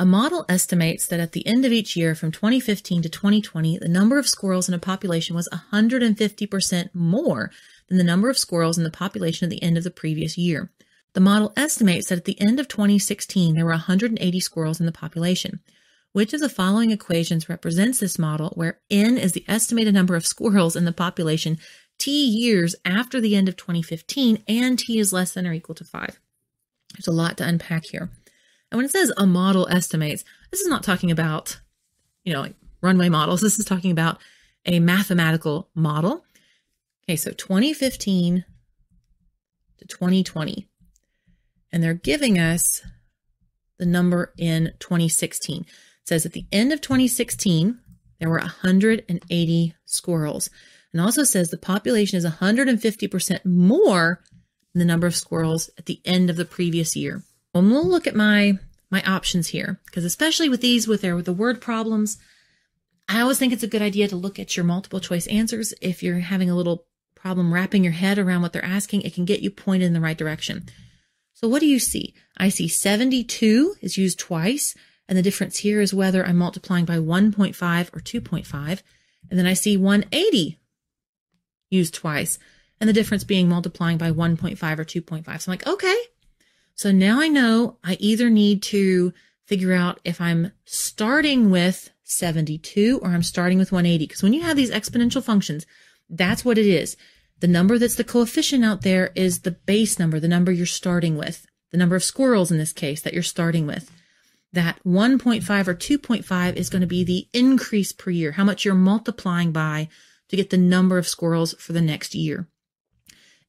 A model estimates that at the end of each year from 2015 to 2020, the number of squirrels in a population was 150% more than the number of squirrels in the population at the end of the previous year. The model estimates that at the end of 2016, there were 180 squirrels in the population. Which of the following equations represents this model where n is the estimated number of squirrels in the population t years after the end of 2015 and t is less than or equal to 5? There's a lot to unpack here. And when it says a model estimates, this is not talking about, you know, like runway models. This is talking about a mathematical model. Okay, so 2015 to 2020. And they're giving us the number in 2016. It says at the end of 2016, there were 180 squirrels. And also says the population is 150% more than the number of squirrels at the end of the previous year. And we'll look at my my options here because especially with these with their with the word problems, I always think it's a good idea to look at your multiple choice answers. If you're having a little problem wrapping your head around what they're asking, it can get you pointed in the right direction. So what do you see? I see 72 is used twice, and the difference here is whether I'm multiplying by 1.5 or 2.5. And then I see 180 used twice, and the difference being multiplying by 1.5 or 2.5. So I'm like, okay, so now I know I either need to figure out if I'm starting with 72 or I'm starting with 180. Because when you have these exponential functions, that's what it is. The number that's the coefficient out there is the base number, the number you're starting with, the number of squirrels in this case that you're starting with. That 1.5 or 2.5 is going to be the increase per year, how much you're multiplying by to get the number of squirrels for the next year.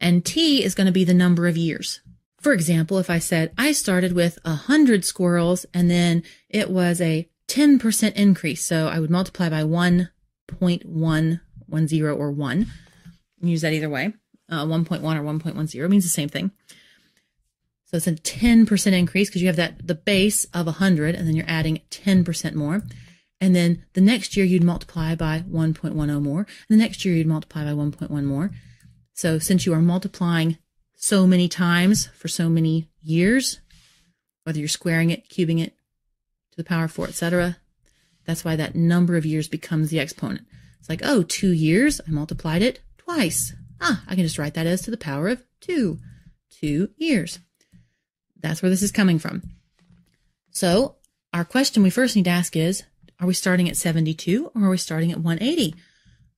And T is going to be the number of years. For example, if I said I started with a hundred squirrels and then it was a 10% increase. So I would multiply by 1.110 or 1. Use that either way. Uh, 1.1 or 1.10 means the same thing. So it's a 10% increase because you have that the base of 100 and then you're adding 10% more. And then the next year you'd multiply by 1.10 more. And the next year you'd multiply by 1.1 more. So since you are multiplying so many times for so many years, whether you're squaring it, cubing it to the power of four, etc. That's why that number of years becomes the exponent. It's like, oh, two years, I multiplied it twice. Ah, I can just write that as to the power of two. Two years. That's where this is coming from. So our question we first need to ask is, are we starting at 72 or are we starting at 180?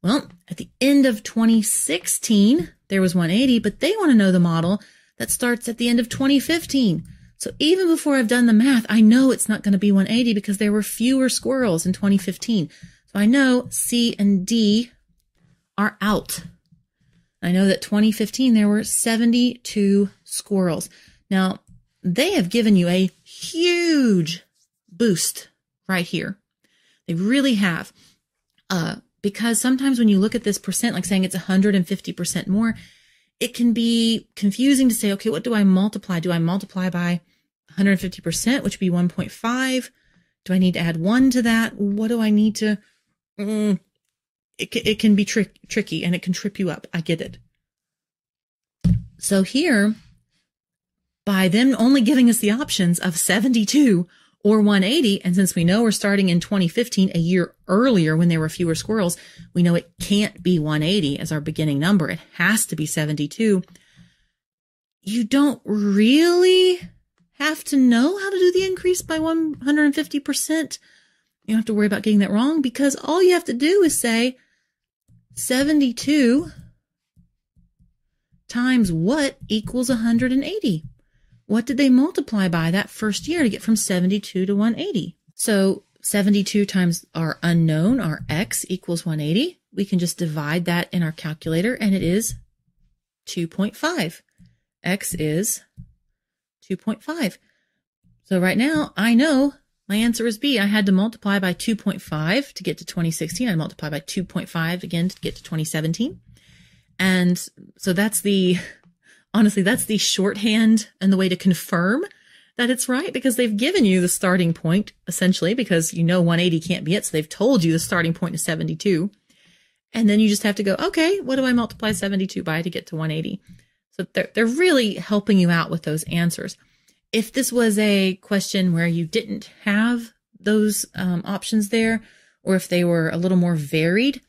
Well, at the end of 2016, there was 180, but they want to know the model that starts at the end of 2015. So even before I've done the math, I know it's not going to be 180 because there were fewer squirrels in 2015. So I know C and D are out. I know that 2015 there were 72 squirrels. Now, they have given you a huge boost right here. They really have. Uh, because sometimes when you look at this percent, like saying it's 150% more, it can be confusing to say, okay, what do I multiply? Do I multiply by 150%, which would be 1.5? Do I need to add one to that? What do I need to? Mm, it, it can be trick, tricky and it can trip you up. I get it. So here, by them only giving us the options of 72 or 180. And since we know we're starting in 2015, a year earlier when there were fewer squirrels, we know it can't be 180 as our beginning number. It has to be 72. You don't really have to know how to do the increase by 150%. You don't have to worry about getting that wrong because all you have to do is say 72 times what equals 180. What did they multiply by that first year to get from 72 to 180? So 72 times our unknown, our x equals 180. We can just divide that in our calculator and it is 2.5. x is 2.5. So right now I know my answer is B. I had to multiply by 2.5 to get to 2016. I multiply by 2.5 again to get to 2017. And so that's the honestly, that's the shorthand and the way to confirm that it's right because they've given you the starting point essentially because you know 180 can't be it. So they've told you the starting point is 72. And then you just have to go, okay, what do I multiply 72 by to get to 180? So they're, they're really helping you out with those answers. If this was a question where you didn't have those um, options there, or if they were a little more varied,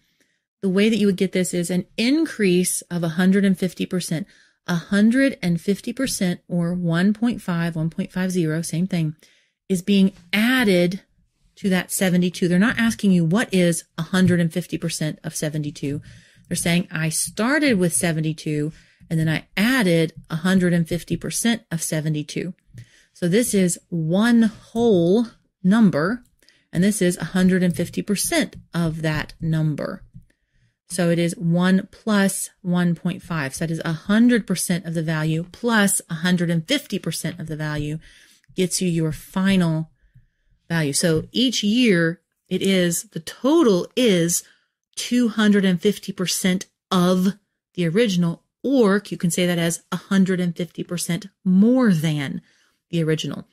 the way that you would get this is an increase of 150%. 150% or 1.5, 1.50, same thing, is being added to that 72. They're not asking you what is 150% of 72. They're saying I started with 72 and then I added 150% of 72. So this is one whole number and this is 150% of that number. So it is 1 plus 1.5. So that is 100% of the value plus 150% of the value gets you your final value. So each year it is, the total is 250% of the original, or you can say that as 150% more than the original.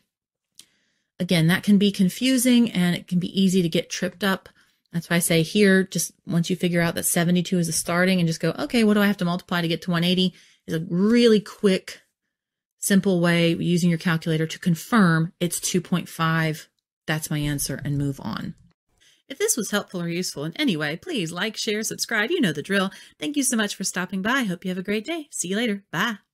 Again, that can be confusing and it can be easy to get tripped up that's why I say here, just once you figure out that 72 is the starting and just go, okay, what do I have to multiply to get to 180 is a really quick, simple way using your calculator to confirm it's 2.5. That's my answer and move on. If this was helpful or useful in any way, please like, share, subscribe. You know the drill. Thank you so much for stopping by. Hope you have a great day. See you later. Bye.